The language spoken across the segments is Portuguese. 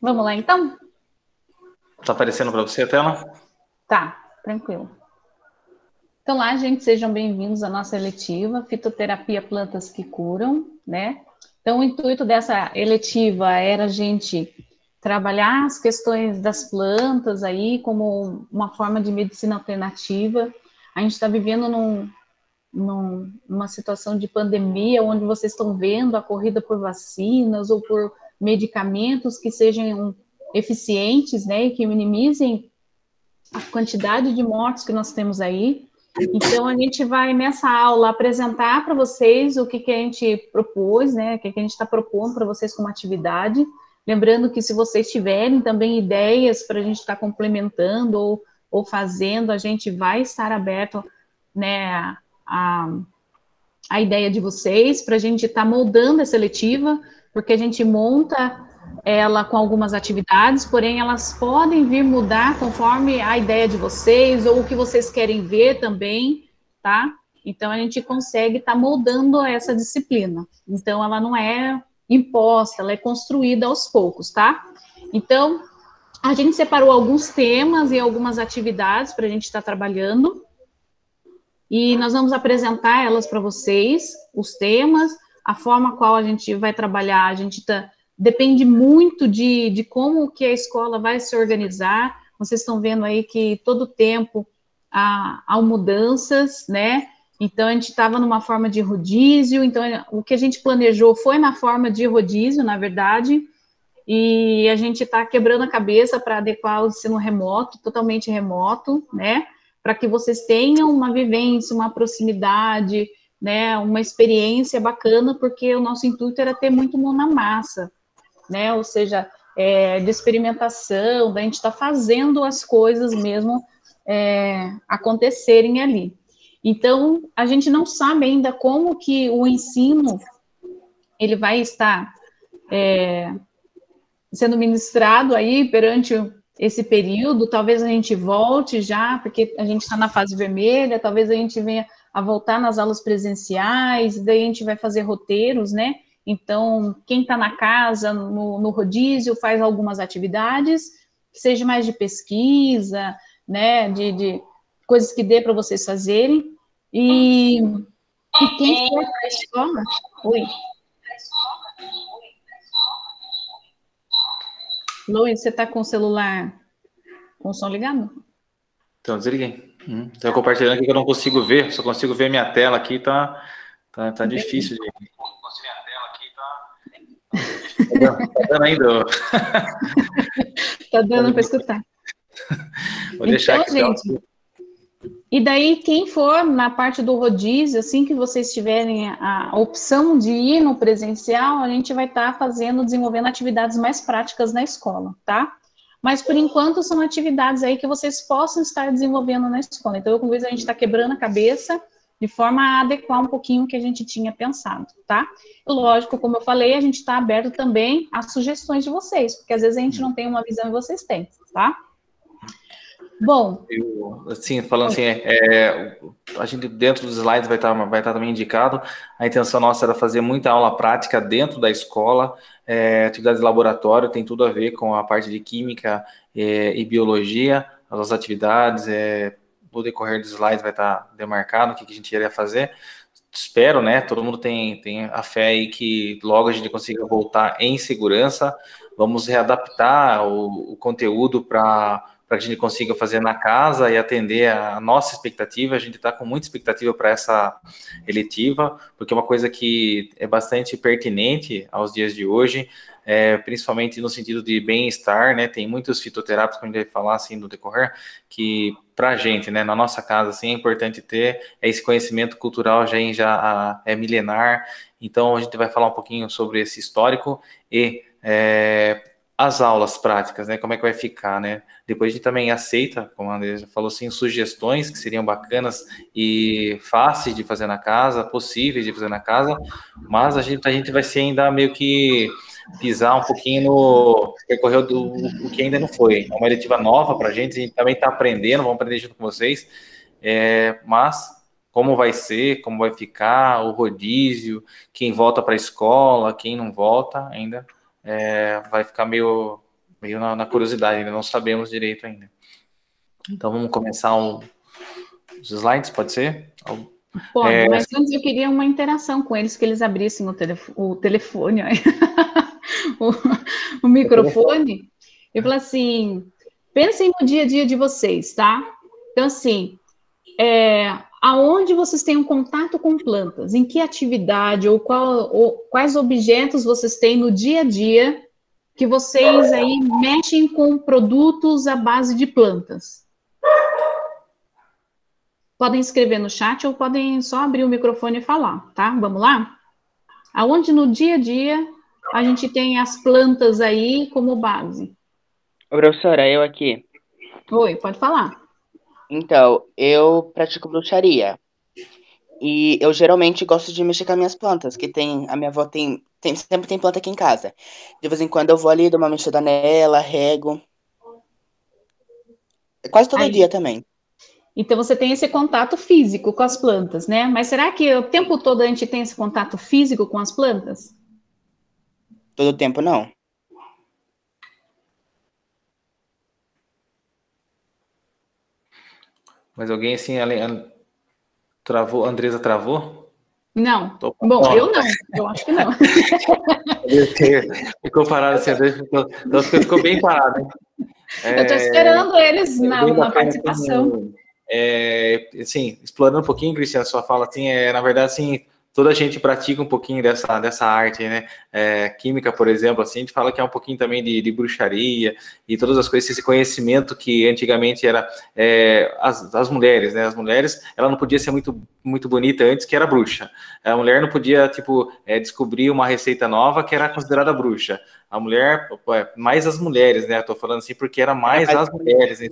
Vamos lá, então? Tá aparecendo para você a tela? Tá, tranquilo. Então lá, gente, sejam bem-vindos à nossa eletiva Fitoterapia Plantas que Curam, né? Então o intuito dessa eletiva era a gente trabalhar as questões das plantas aí como uma forma de medicina alternativa. A gente está vivendo num, num, numa situação de pandemia, onde vocês estão vendo a corrida por vacinas ou por medicamentos que sejam eficientes, né, e que minimizem a quantidade de mortes que nós temos aí. Então, a gente vai nessa aula apresentar para vocês o que, que a gente propôs, né, o que, que a gente está propondo para vocês como atividade. Lembrando que se vocês tiverem também ideias para a gente estar tá complementando ou, ou fazendo, a gente vai estar aberto, né, a, a ideia de vocês para a gente estar tá moldando essa seletiva, porque a gente monta ela com algumas atividades, porém elas podem vir mudar conforme a ideia de vocês ou o que vocês querem ver também, tá? Então a gente consegue estar tá moldando essa disciplina. Então ela não é imposta, ela é construída aos poucos, tá? Então a gente separou alguns temas e algumas atividades para a gente estar tá trabalhando e nós vamos apresentar elas para vocês, os temas, a forma qual a gente vai trabalhar, a gente tá, depende muito de, de como que a escola vai se organizar. Vocês estão vendo aí que todo tempo há, há mudanças, né? Então a gente estava numa forma de rodízio, então o que a gente planejou foi na forma de rodízio, na verdade, e a gente está quebrando a cabeça para adequar o ensino remoto, totalmente remoto, né? Para que vocês tenham uma vivência, uma proximidade, né? Uma experiência bacana, porque o nosso intuito era ter muito mão na massa né? Ou seja, é, de experimentação, da gente estar tá fazendo as coisas mesmo é, acontecerem ali. Então, a gente não sabe ainda como que o ensino ele vai estar é, sendo ministrado aí perante esse período. Talvez a gente volte já, porque a gente está na fase vermelha. Talvez a gente venha a voltar nas aulas presenciais. Daí a gente vai fazer roteiros, né? Então, quem está na casa, no, no, rodízio, faz algumas atividades, que seja mais de pesquisa, né, de, de coisas que dê para vocês fazerem. E, e quem for para a escola... Oi. Luiz, você está com o celular com o som ligado? Então, desliguei. Hum, Estou compartilhando aqui que eu não consigo ver, só consigo ver minha tela aqui, tá, tá, tá difícil de... Tá dando ainda. tá dando para escutar. Vou deixar então, aqui. Gente, e daí, quem for na parte do rodízio, assim que vocês tiverem a opção de ir no presencial, a gente vai estar tá fazendo, desenvolvendo atividades mais práticas na escola, tá? Mas por enquanto são atividades aí que vocês possam estar desenvolvendo na escola. Então, eu convido a gente está quebrando a cabeça de forma a adequar um pouquinho o que a gente tinha pensado, tá? Lógico, como eu falei, a gente está aberto também às sugestões de vocês, porque às vezes a gente não tem uma visão e vocês têm, tá? Bom. Eu, assim, falando assim, é, a gente dentro dos slides vai estar, vai estar também indicado. A intenção nossa era fazer muita aula prática dentro da escola, é, atividades de laboratório, tem tudo a ver com a parte de química é, e biologia, as atividades, é, no decorrer dos slides vai estar demarcado o que, que a gente iria fazer. Espero, né? Todo mundo tem, tem a fé aí que logo a gente consiga voltar em segurança. Vamos readaptar o, o conteúdo para para que a gente consiga fazer na casa e atender a nossa expectativa. A gente está com muita expectativa para essa eletiva, porque é uma coisa que é bastante pertinente aos dias de hoje é, principalmente no sentido de bem-estar, né? Tem muitos fitoterápicos, que a gente vai falar assim no decorrer, que para a gente, né, na nossa casa, assim, é importante ter esse conhecimento cultural já, já é milenar. Então, a gente vai falar um pouquinho sobre esse histórico e é, as aulas práticas, né? Como é que vai ficar, né? Depois a gente também aceita, como a André falou assim, sugestões que seriam bacanas e fáceis de fazer na casa, possíveis de fazer na casa, mas a gente, a gente vai ser ainda meio que pisar um pouquinho no percorrer do o que ainda não foi. É uma eletiva nova para a gente, a gente também está aprendendo, vamos aprender junto com vocês. É, mas como vai ser, como vai ficar, o rodízio, quem volta para a escola, quem não volta ainda, é, vai ficar meio meio na, na curiosidade, ainda não sabemos direito ainda. Então vamos começar o, os slides, pode ser? Pode, é... mas antes eu queria uma interação com eles, que eles abrissem o, telef o telefone, o, o, microfone, e falar assim, pensem no dia a dia de vocês, tá? Então, assim, é, aonde vocês têm um contato com plantas, em que atividade ou, qual, ou quais objetos vocês têm no dia a dia que vocês aí mexem com produtos à base de plantas. Podem escrever no chat ou podem só abrir o microfone e falar, tá? Vamos lá? Aonde no dia a dia a gente tem as plantas aí como base? Ô, professora, eu aqui. Oi, pode falar. Então, eu pratico bruxaria. E eu geralmente gosto de mexer com as minhas plantas, que tem. A minha avó tem, tem. Sempre tem planta aqui em casa. De vez em quando eu vou ali, dou uma mexida nela, rego. Quase todo Aí. dia também. Então você tem esse contato físico com as plantas, né? Mas será que o tempo todo a gente tem esse contato físico com as plantas? Todo tempo não. Mas alguém assim, além, travou, Andresa travou? Não. Tô, Bom, ó. eu não, eu acho que não. ficou parado assim, ficou, então ficou bem parado. Hein? Eu estou esperando é, eles na, na participação. Como, é, assim, explorando um pouquinho, Cristiano, sua fala, assim, é, na verdade, assim, toda a gente pratica um pouquinho dessa, dessa arte, né? É, química, por exemplo, assim, a gente fala que é um pouquinho também de, de bruxaria e todas as coisas, esse conhecimento que antigamente era é, as, as mulheres, né? As mulheres, ela não podia ser muito, muito bonita antes, que era bruxa. A mulher não podia, tipo, é, descobrir uma receita nova que era considerada bruxa. A mulher, mais as mulheres, né? Estou falando assim porque era mais as mulheres. Né?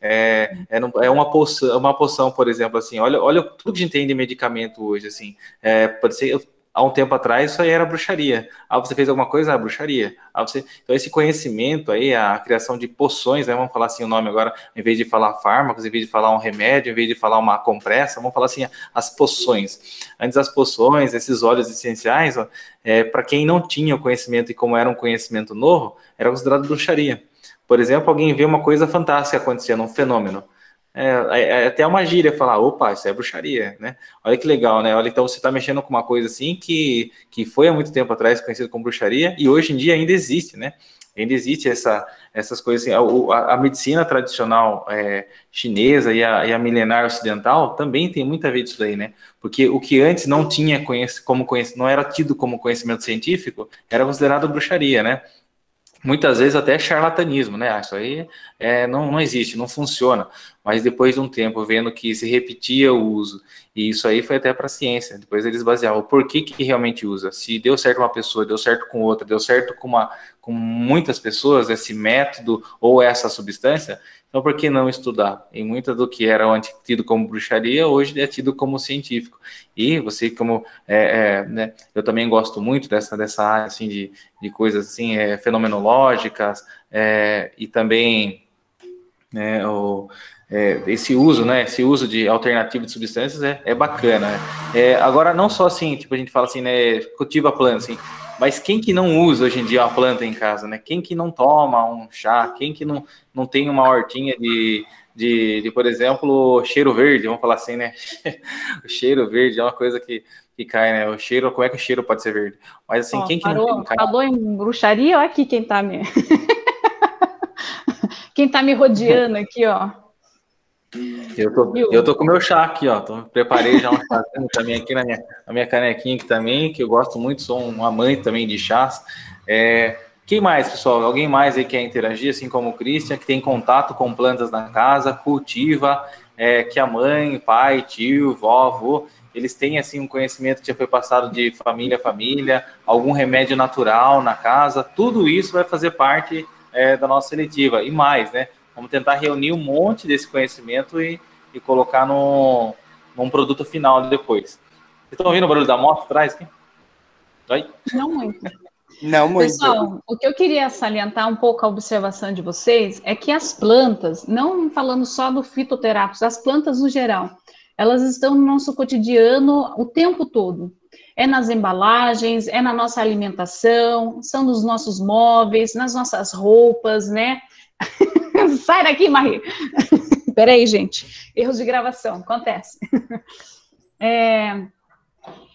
É, é, é uma poção, uma poção, por exemplo, assim. Olha, olha tudo que a gente tem de medicamento hoje, assim. É, pode ser há um tempo atrás isso aí era bruxaria. Ah, você fez alguma coisa? Ah, bruxaria. Ah, você... Então, esse conhecimento aí, a criação de poções, né? Vamos falar assim o nome agora, em vez de falar fármacos, em vez de falar um remédio, em vez de falar uma compressa, vamos falar assim, as poções. Antes das poções, esses óleos essenciais, é, para quem não tinha o conhecimento e como era um conhecimento novo, era considerado bruxaria. Por exemplo, alguém vê uma coisa fantástica acontecendo, um fenômeno. É, é, é, até uma gíria falar, opa, isso é bruxaria, né? Olha que legal, né? Olha, então você está mexendo com uma coisa assim que, que foi há muito tempo atrás conhecido como bruxaria e hoje em dia ainda existe, né? Ainda existe essa, essas coisas assim. A, a, medicina tradicional é, chinesa e a, e a, milenar ocidental também tem muito a ver disso daí, né? Porque o que antes não tinha como conhecimento, não era tido como conhecimento científico, era considerado bruxaria, né? Muitas vezes até charlatanismo, né? Ah, isso aí é, não, não existe, não funciona. Mas depois de um tempo, vendo que se repetia o uso, e isso aí foi até para a ciência, depois eles baseavam por que, que realmente usa. Se deu certo uma pessoa, deu certo com outra, deu certo com, uma, com muitas pessoas, esse método ou essa substância, então, por que não estudar? E muita do que era antes tido como bruxaria, hoje é tido como científico. E você, como é, é, né, eu também gosto muito dessa, dessa área assim, de, de coisas assim, é, fenomenológicas, é, e também né, o, é, esse uso, né? Esse uso de alternativo de substâncias é, é bacana. Né? É, agora, não só assim, tipo, a gente fala assim, né? Cultiva planta, assim. Mas quem que não usa hoje em dia uma planta em casa, né? Quem que não toma um chá? Quem que não, não tem uma hortinha de, de, de, por exemplo, cheiro verde, vamos falar assim, né? o cheiro verde é uma coisa que, que cai, né? O cheiro, como é que o cheiro pode ser verde? Mas assim, quem que parou, não tem, Falou em bruxaria, olha aqui quem tá me... quem tá me rodeando aqui, ó. Eu tô, eu tô com meu chá aqui, ó. Tô, preparei já um chá também aqui na minha, na minha canequinha aqui também, que eu gosto muito, sou um amante também de chás. É, quem mais, pessoal? Alguém mais aí quer interagir, assim como o Christian, que tem contato com plantas na casa, cultiva, é, que a mãe, pai, tio, vovô, eles têm assim um conhecimento que já foi passado de família a família, algum remédio natural na casa, tudo isso vai fazer parte é, da nossa seletiva. E mais, né? Vamos tentar reunir um monte desse conhecimento e, e colocar no, num produto final depois. Vocês estão ouvindo o barulho da moto atrás aqui? Oi? Não muito. Não muito. Pessoal, o que eu queria salientar um pouco a observação de vocês é que as plantas, não falando só do fitoterápicos, as plantas no geral, elas estão no nosso cotidiano o tempo todo. é nas embalagens, é na nossa alimentação, são nos nossos móveis, nas nossas roupas, né? Sai daqui, Marie! Peraí, gente. Erros de gravação, acontece. É,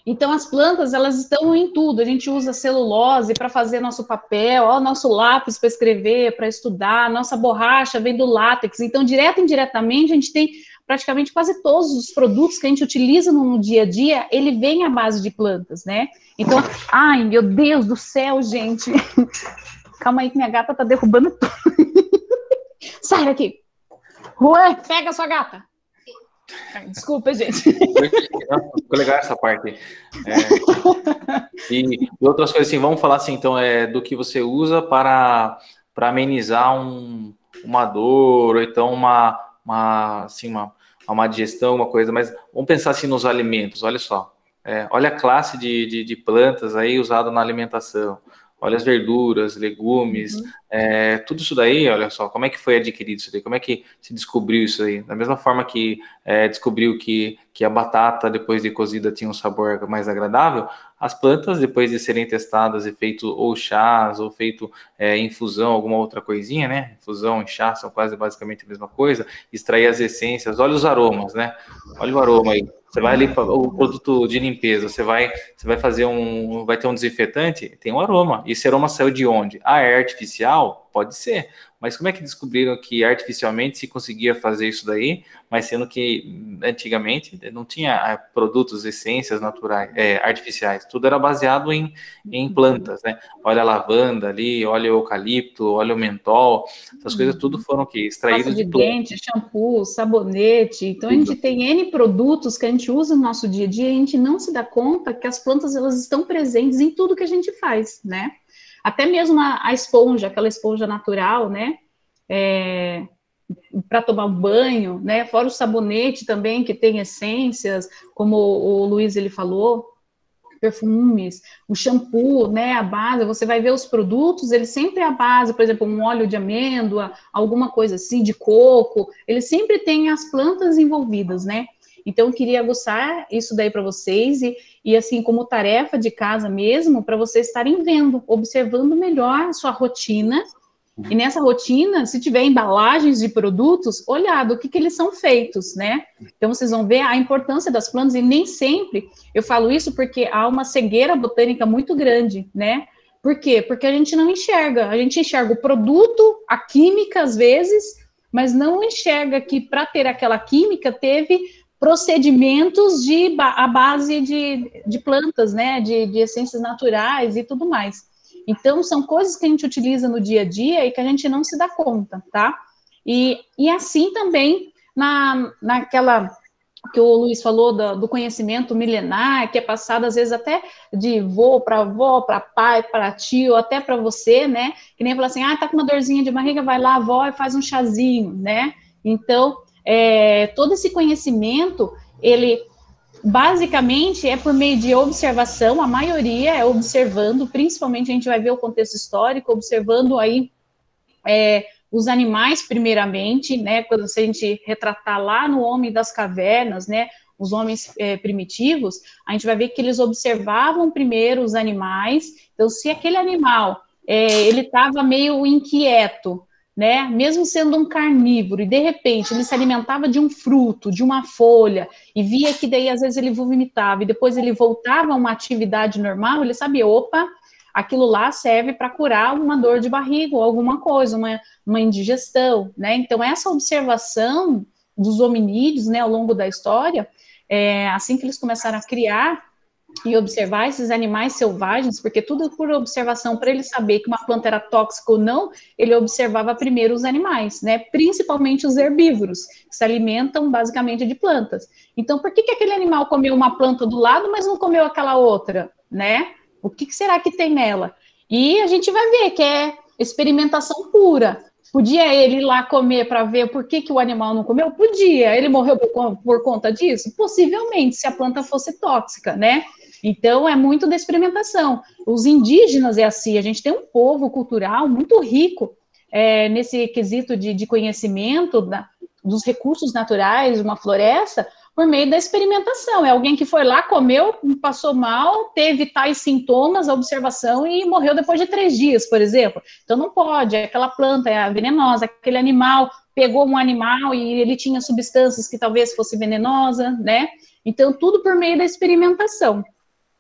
então, as plantas, elas estão em tudo. A gente usa celulose para fazer nosso papel, ó, nosso lápis para escrever, para estudar, nossa borracha vem do látex. Então, direto e indiretamente, a gente tem praticamente quase todos os produtos que a gente utiliza no dia a dia, ele vem à base de plantas, né? Então, ai, meu Deus do céu, gente. Calma aí que minha gata tá derrubando tudo. Sai daqui. Juan, pega sua gata. Desculpa, gente. Ficou legal essa parte. É, e, e, outras coisas assim, vamos falar assim, então, é, do que você usa para, para amenizar um, uma dor, ou então uma, uma, assim, uma, uma digestão, uma coisa, mas vamos pensar assim nos alimentos, olha só. É, olha a classe de, de, de plantas aí usada na alimentação olha as verduras, legumes, uhum. é, tudo isso daí, olha só, como é que foi adquirido isso daí, como é que se descobriu isso aí? Da mesma forma que é, descobriu que, que a batata, depois de cozida, tinha um sabor mais agradável, as plantas, depois de serem testadas e feito ou chás, ou feito é, infusão, alguma outra coisinha, né? Infusão e chá são quase basicamente a mesma coisa, extrair as essências, olha os aromas, né? Olha o aroma aí. Você vai ali o produto de limpeza, você vai, você vai fazer um, vai ter um desinfetante, tem um aroma. E esse aroma saiu de onde? Ah, é artificial? Pode ser. Mas como é que descobriram que artificialmente se conseguia fazer isso daí, mas sendo que antigamente não tinha é, produtos, essências naturais, é, artificiais, tudo era baseado em, em plantas, né? Olha a lavanda ali, olha o eucalipto, olha o mentol, essas coisas uhum. tudo foram que extraídas de, de dente, shampoo, sabonete. Então tudo. a gente tem N produtos que a gente usa no nosso dia a dia e a gente não se dá conta que as plantas elas estão presentes em tudo que a gente faz, né? Até mesmo a, a esponja, aquela esponja natural, né? É, para tomar um banho, né? Fora o sabonete também, que tem essências, como o, o Luiz ele falou, perfumes, o shampoo, né, a base, você vai ver os produtos, ele sempre é a base, por exemplo, um óleo de amêndoa, alguma coisa assim, de coco, ele sempre tem as plantas envolvidas, né? Então, eu queria gostar isso daí para vocês e, e, assim, como tarefa de casa mesmo, para vocês estarem vendo, observando melhor a sua rotina. E nessa rotina, se tiver embalagens de produtos, olhar do que, que eles são feitos, né? Então, vocês vão ver a importância das plantas, e nem sempre eu falo isso porque há uma cegueira botânica muito grande, né? Por quê? Porque a gente não enxerga, a gente enxerga o produto, a química às vezes, mas não enxerga que para ter aquela química teve procedimentos de a base de, de plantas, né, de, de essências naturais e tudo mais. Então, são coisas que a gente utiliza no dia a dia e que a gente não se dá conta, tá? E, e assim também na, naquela que o Luiz falou do, do conhecimento milenar, que é passado às vezes até de vô para avó, para pai, para tio, até para você, né? Que nem falar assim, ah, tá com uma dorzinha de barriga, vai lá, avó, e faz um chazinho, né? Então, é, todo esse conhecimento, ele basicamente é por meio de observação, a maioria é observando, principalmente a gente vai ver o contexto histórico, observando aí é, os animais primeiramente, né, quando a gente retratar lá no Homem das Cavernas, né, os homens é, primitivos, a gente vai ver que eles observavam primeiro os animais, então se aquele animal, é, ele estava meio inquieto, né? Mesmo sendo um carnívoro, e de repente ele se alimentava de um fruto, de uma folha, e via que daí às vezes ele vomitava, e depois ele voltava a uma atividade normal, ele sabia, opa, aquilo lá serve para curar uma dor de barriga ou alguma coisa, uma, uma indigestão, né? Então, essa observação dos hominídeos, né, ao longo da história, é, assim que eles começaram a criar e observar esses animais selvagens, porque tudo por observação, para ele saber que uma planta era tóxica ou não, ele observava primeiro os animais, né? Principalmente os herbívoros, que se alimentam basicamente de plantas. Então, por que, que aquele animal comeu uma planta do lado, mas não comeu aquela outra, né? O que, que será que tem nela? E a gente vai ver que é experimentação pura. Podia ele ir lá comer para ver por que, que o animal não comeu? Podia. Ele morreu por, por, conta disso? Possivelmente, se a planta fosse tóxica, né? Então, é muito da experimentação. Os indígenas é assim, a gente tem um povo cultural muito rico é, nesse quesito de, de conhecimento da, dos recursos naturais, uma floresta, por meio da experimentação. É alguém que foi lá, comeu, passou mal, teve tais sintomas, a observação e morreu depois de três dias, por exemplo. Então não pode, aquela planta é venenosa, aquele animal pegou um animal e ele tinha substâncias que talvez fosse venenosa, né? Então tudo por meio da experimentação,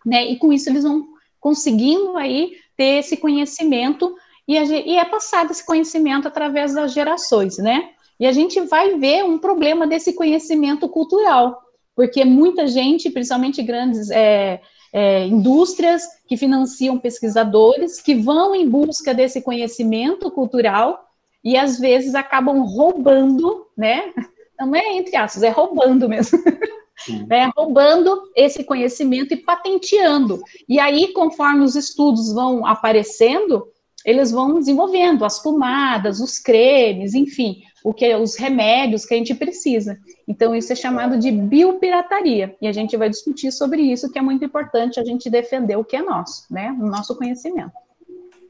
né? E com isso eles vão conseguindo aí ter esse conhecimento e, a, e é passado esse conhecimento através das gerações, né? E a gente vai ver um problema desse conhecimento cultural, porque muita gente, principalmente grandes é, é, indústrias que financiam pesquisadores, que vão em busca desse conhecimento cultural e às vezes acabam roubando, né? Não é entre aspas, é roubando mesmo. Né, roubando esse conhecimento e patenteando. E aí, conforme os estudos vão aparecendo, eles vão desenvolvendo as pomadas, os cremes, enfim, o que os remédios que a gente precisa. Então isso é chamado de biopirataria e a gente vai discutir sobre isso, que é muito importante a gente defender o que é nosso, né, o nosso conhecimento.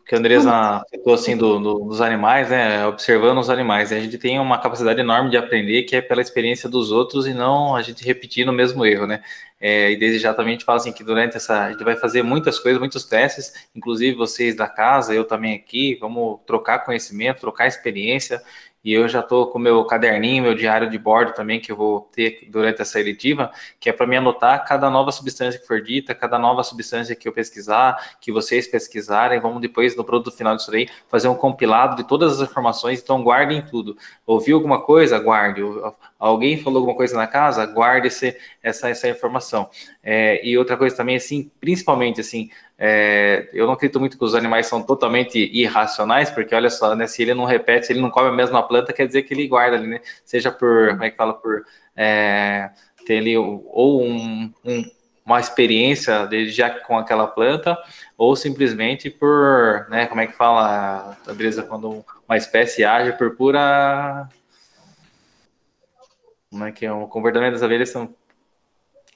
Que a Andresa citou assim do, do, dos animais, né? Observando os animais. A gente tem uma capacidade enorme de aprender que é pela experiência dos outros e não a gente repetir no mesmo erro, né? É, e desde já também a gente fala assim que durante essa. A gente vai fazer muitas coisas, muitos testes, inclusive vocês da casa, eu também aqui, vamos trocar conhecimento, trocar experiência. E eu já estou com meu caderninho, meu diário de bordo também, que eu vou ter durante essa eletiva, que é para me anotar cada nova substância que for dita, cada nova substância que eu pesquisar, que vocês pesquisarem. Vamos depois, no produto final disso aí, fazer um compilado de todas as informações. Então, guardem tudo. Ouviu alguma coisa? Guarde. Alguém falou alguma coisa na casa? Guarde essa, essa informação. É, e outra coisa também, assim, principalmente, assim, é, eu não acredito muito que os animais são totalmente irracionais, porque olha só, né, se ele não repete, se ele não come a mesma planta, quer dizer que ele guarda ali, né? Seja por, como é que fala, por é, ter ali ou um, um, uma experiência dele já com aquela planta, ou simplesmente por, né, como é que fala, beleza, quando uma espécie age por pura. Como é que é? O comportamento das abelhas são.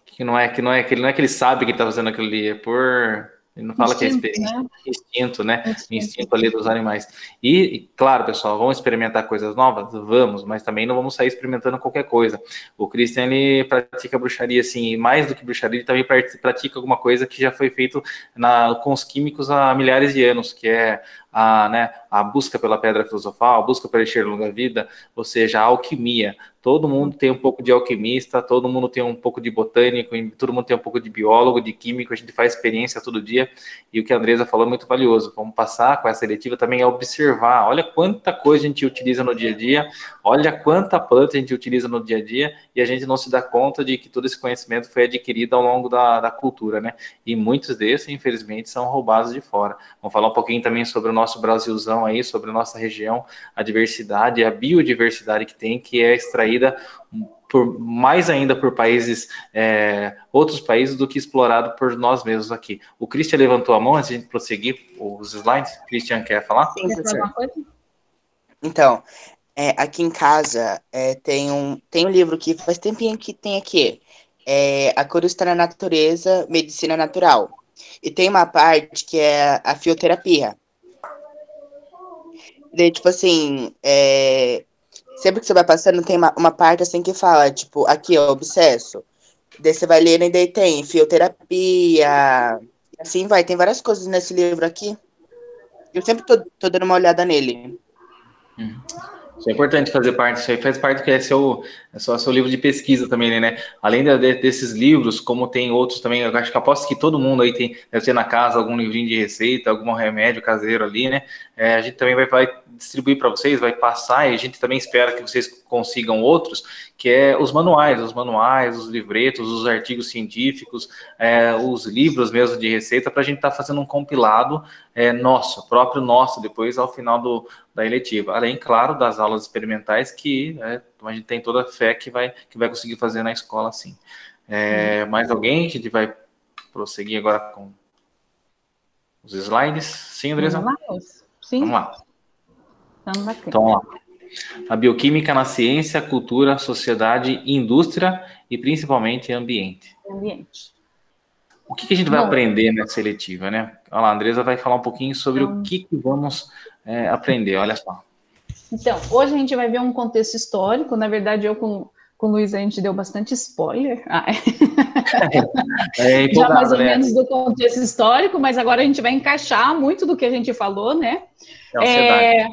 Que não é que não é que ele não é que ele sabe que ele está fazendo aquilo ali, é por ele não fala instinto, que é experiência, né? instinto, né? Instinto. instinto ali dos animais. E, e, claro, pessoal, vamos experimentar coisas novas? Vamos, mas também não vamos sair experimentando qualquer coisa. O Christian, ele pratica bruxaria, assim, e mais do que bruxaria, ele também pratica alguma coisa que já foi feito na, com os químicos há milhares de anos, que é a, né, a busca pela pedra filosofal, a busca pela encher longa vida, ou seja, a alquimia. Todo mundo tem um pouco de alquimista, todo mundo tem um pouco de botânico, todo mundo tem um pouco de biólogo, de químico, a gente faz experiência todo dia, e o que a Andresa falou é muito valioso. Vamos passar com essa seletiva também a observar, olha quanta coisa a gente utiliza no dia a dia, olha quanta planta a gente utiliza no dia a dia, e a gente não se dá conta de que todo esse conhecimento foi adquirido ao longo da, da cultura, né? E muitos desses, infelizmente, são roubados de fora. Vamos falar um pouquinho também sobre o nosso Brasilzão aí, sobre a nossa região, a diversidade, a biodiversidade que tem, que é extraída por, mais ainda por países, é, outros países, do que explorado por nós mesmos aqui. O Christian levantou a mão antes de a gente prosseguir os slides. Christian, quer falar? Sim, Então, é, aqui em casa é, tem, um, tem um livro que faz tempinho que tem aqui. É a Curista na Natureza, Medicina Natural. E tem uma parte que é a fioterapia. Daí, tipo assim, é, sempre que você vai passando, tem uma, uma parte assim que fala, tipo, aqui, ó, obsesso. Daí você vai lendo e daí tem fioterapia. Assim vai, tem várias coisas nesse livro aqui. Eu sempre tô, tô dando uma olhada nele. Hum. Isso é importante fazer parte, isso aí faz parte que é seu, é só seu livro de pesquisa também, né? Além de, desses livros, como tem outros também, eu acho que aposto que todo mundo aí tem, deve ter na casa algum livrinho de receita, algum remédio caseiro ali, né? É, a gente também vai, vai distribuir para vocês, vai passar, e a gente também espera que vocês consigam outros, que é os manuais, os manuais, os livretos, os artigos científicos, é, os livros mesmo de receita, para a gente estar tá fazendo um compilado é, nosso, próprio nosso, depois ao final do, da eletiva. Além, claro, das aulas experimentais, que é, a gente tem toda a fé que vai, que vai conseguir fazer na escola, sim. É, mais alguém? A gente vai prosseguir agora com os slides. Sim, Andresa? Vamos lá. Sim. Vamos lá. Então, vamos lá. A bioquímica na ciência, cultura, sociedade, indústria e principalmente ambiente. Ambiente. O que, que a gente vai Bom, aprender nessa seletiva, né? Olha lá, a Andresa vai falar um pouquinho sobre então, o que, que vamos é, aprender, olha só. Então, hoje a gente vai ver um contexto histórico, na verdade eu com, com o Luiz a gente deu bastante spoiler. Ah, é. é Já mais ou né? menos do contexto histórico, mas agora a gente vai encaixar muito do que a gente falou, né? É, é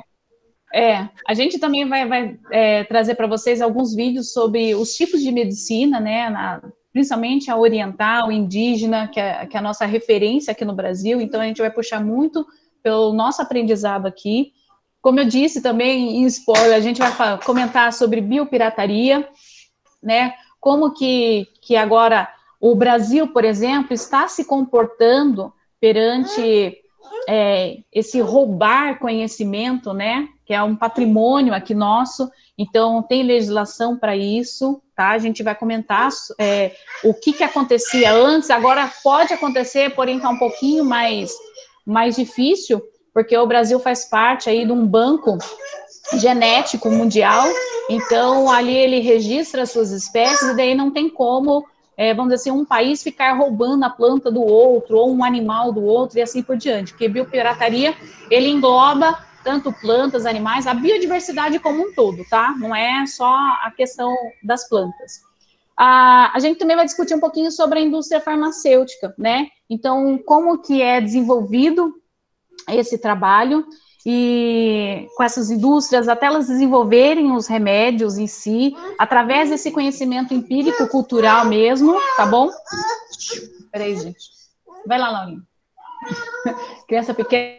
a gente também vai, vai é, trazer para vocês alguns vídeos sobre os tipos de medicina, né? Na, principalmente a oriental, indígena, que é, que é a nossa referência aqui no Brasil. Então a gente vai puxar muito pelo nosso aprendizado aqui. Como eu disse também em spoiler, a gente vai comentar sobre biopirataria, né? Como que, que agora o Brasil, por exemplo, está se comportando perante é, esse roubar conhecimento, né? Que é um patrimônio aqui nosso. Então tem legislação para isso, tá? A gente vai comentar é, o que, que acontecia antes. Agora pode acontecer, porém está um pouquinho mais mais difícil, porque o Brasil faz parte aí de um banco genético mundial, então ali ele registra as suas espécies e daí não tem como, é, vamos dizer assim, um país ficar roubando a planta do outro ou um animal do outro e assim por diante, porque biopirataria ele engloba tanto plantas, animais, a biodiversidade como um todo, tá? Não é só a questão das plantas. A, a gente também vai discutir um pouquinho sobre a indústria farmacêutica, né? Então, como que é desenvolvido esse trabalho e com essas indústrias, até elas desenvolverem os remédios em si, através desse conhecimento empírico cultural mesmo, tá bom? Peraí, gente. Vai lá, Laurinha. Criança pequena.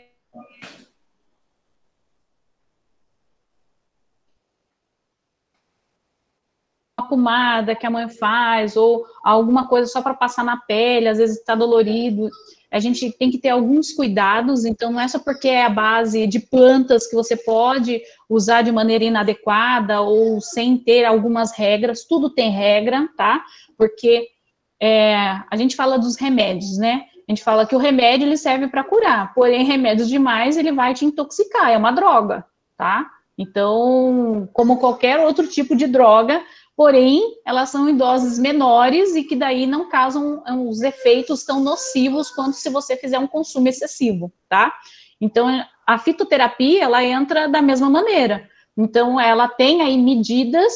Uma pomada que a mãe faz, ou alguma coisa só para passar na pele, às vezes está dolorido a gente tem que ter alguns cuidados, então não é só porque é a base de plantas que você pode usar de maneira inadequada ou sem ter algumas regras, tudo tem regra, tá? Porque é, a gente fala dos remédios, né? A gente fala que o remédio ele serve para curar, porém remédios demais ele vai te intoxicar, é uma droga, tá? Então, como qualquer outro tipo de droga, porém, elas são em doses menores e que daí não causam é, os efeitos tão nocivos quanto se você fizer um consumo excessivo, tá? Então, a fitoterapia, ela entra da mesma maneira. Então, ela tem aí medidas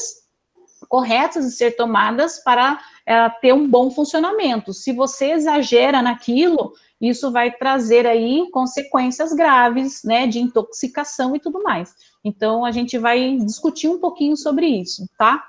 corretas de ser tomadas para é, ter um bom funcionamento. Se você exagera naquilo, isso vai trazer aí consequências graves, né, de intoxicação e tudo mais. Então, a gente vai discutir um pouquinho sobre isso, tá?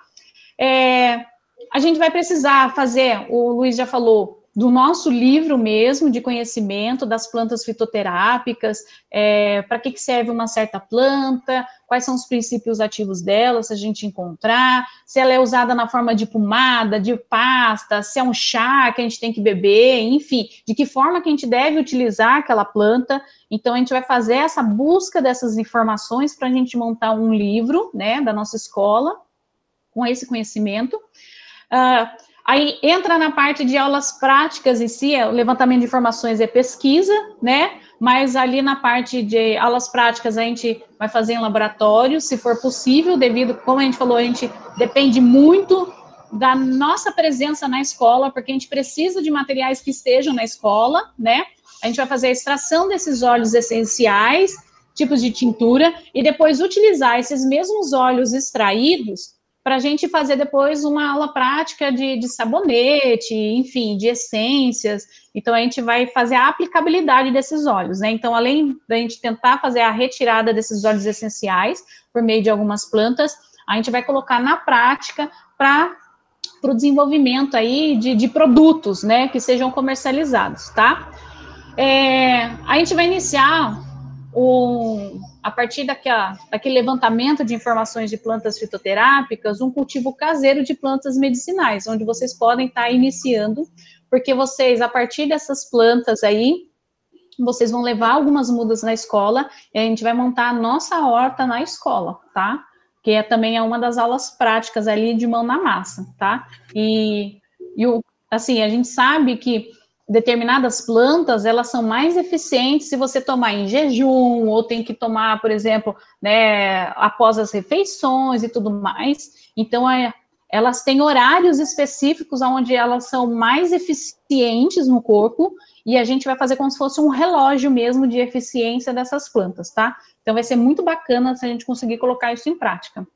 É, a gente vai precisar fazer, o Luiz já falou, do nosso livro mesmo de conhecimento das plantas fitoterápicas, é, para que, que serve uma certa planta, quais são os princípios ativos dela, se a gente encontrar, se ela é usada na forma de pomada, de pasta, se é um chá que a gente tem que beber, enfim, de que forma que a gente deve utilizar aquela planta. Então, a gente vai fazer essa busca dessas informações para a gente montar um livro, né, da nossa escola, com esse conhecimento. Uh, aí entra na parte de aulas práticas em si, é, o levantamento de informações é pesquisa, né? Mas ali na parte de aulas práticas a gente vai fazer em laboratório, se for possível, devido, como a gente falou, a gente depende muito da nossa presença na escola, porque a gente precisa de materiais que estejam na escola, né? A gente vai fazer a extração desses óleos essenciais, tipos de tintura, e depois utilizar esses mesmos óleos extraídos para a gente fazer depois uma aula prática de, de, sabonete, enfim, de essências. Então, a gente vai fazer a aplicabilidade desses óleos, né? Então, além da gente tentar fazer a retirada desses óleos essenciais por meio de algumas plantas, a gente vai colocar na prática para o desenvolvimento aí de, de, produtos, né, que sejam comercializados, tá? É, a gente vai iniciar um, a partir daquela, daquele levantamento de informações de plantas fitoterápicas, um cultivo caseiro de plantas medicinais, onde vocês podem estar iniciando, porque vocês, a partir dessas plantas aí, vocês vão levar algumas mudas na escola e a gente vai montar a nossa horta na escola, tá? Que é, também é uma das aulas práticas ali de mão na massa, tá? E, e o, assim, a gente sabe que determinadas plantas, elas são mais eficientes se você tomar em jejum, ou tem que tomar, por exemplo, né, após as refeições e tudo mais. Então, é, elas têm horários específicos onde elas são mais eficientes no corpo, e a gente vai fazer como se fosse um relógio mesmo de eficiência dessas plantas, tá? Então, vai ser muito bacana se a gente conseguir colocar isso em prática.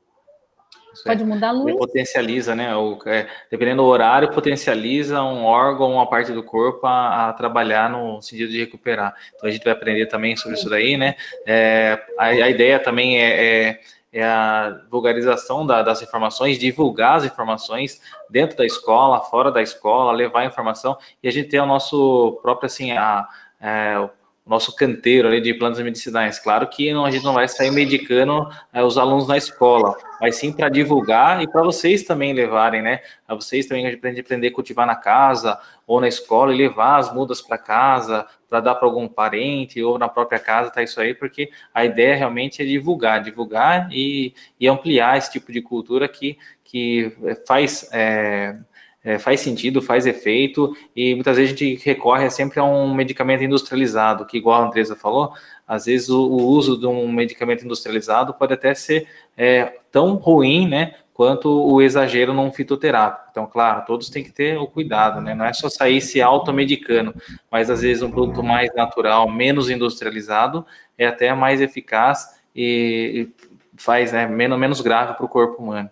Pode mudar a luz. Potencializa, né? O, é, dependendo do horário, potencializa um órgão, uma parte do corpo a, a, trabalhar no sentido de recuperar. Então a gente vai aprender também sobre isso daí, né? É, a, a, ideia também é, é, é a vulgarização da, das informações, divulgar as informações dentro da escola, fora da escola, levar a informação e a gente tem o nosso próprio assim a, é, nosso canteiro ali de plantas medicinais. Claro que não, a gente não vai sair medicando é, os alunos na escola, mas sim para divulgar e para vocês também levarem, né? A vocês também a gente aprender a cultivar na casa ou na escola e levar as mudas para casa, para dar para algum parente ou na própria casa, tá isso aí, porque a ideia realmente é divulgar, divulgar e, e ampliar esse tipo de cultura que, que faz. É, é, faz sentido, faz efeito, e muitas vezes a gente recorre sempre a um medicamento industrializado, que igual a Andresa falou, às vezes o, o uso de um medicamento industrializado pode até ser é, tão ruim, né, quanto o exagero num fitoterápico. Então, claro, todos têm que ter o cuidado, né, não é só sair se automedicando, mas às vezes um produto mais natural, menos industrializado, é até mais eficaz e, e faz né, menos, menos grave para o corpo humano.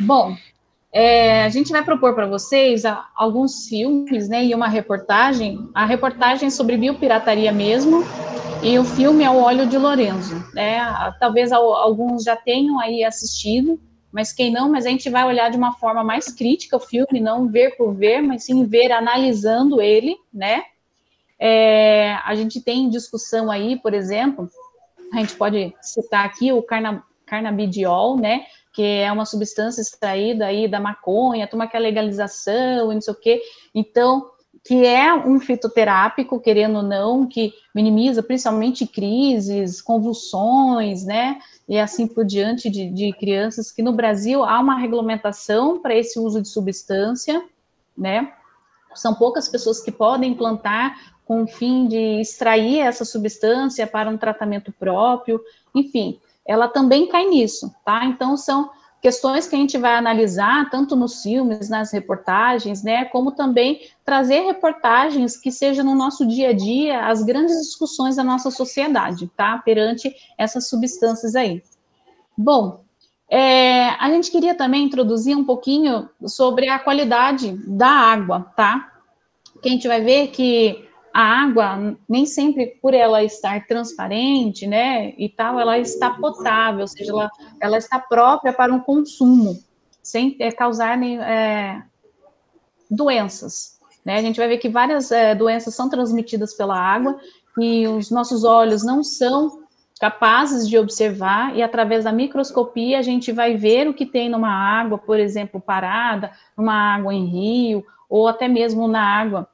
Bom, é, a gente vai propor para vocês alguns filmes, né, e uma reportagem. A reportagem sobre biopirataria mesmo, e o filme é o Óleo de Lorenzo. Né? Talvez alguns já tenham aí assistido, mas quem não, mas a gente vai olhar de uma forma mais crítica o filme, não ver por ver, mas sim ver analisando ele, né? É, a gente tem discussão aí, por exemplo, a gente pode citar aqui o carna, carnabidiol, né? Que é uma substância extraída aí da maconha, toma aquela legalização e não sei o quê. Então, que é um fitoterápico, querendo ou não, que minimiza principalmente crises, convulsões, né? E assim por diante de, de crianças, que no Brasil há uma regulamentação para esse uso de substância, né? São poucas pessoas que podem plantar com o fim de extrair essa substância para um tratamento próprio, enfim, ela também cai nisso, tá? Então, são questões que a gente vai analisar, tanto nos filmes, nas reportagens, né, como também trazer reportagens que sejam no nosso dia a dia as grandes discussões da nossa sociedade, tá? Perante essas substâncias aí. Bom, é, a gente queria também introduzir um pouquinho sobre a qualidade da água, tá? Que a gente vai ver que a água, nem sempre por ela estar transparente, né, e tal, ela está potável, ou seja, ela, ela está própria para um consumo, sem é, causar é, doenças, né, a gente vai ver que várias é, doenças são transmitidas pela água, e os nossos olhos não são capazes de observar, e através da microscopia a gente vai ver o que tem numa água, por exemplo, parada, numa água em rio, ou até mesmo na água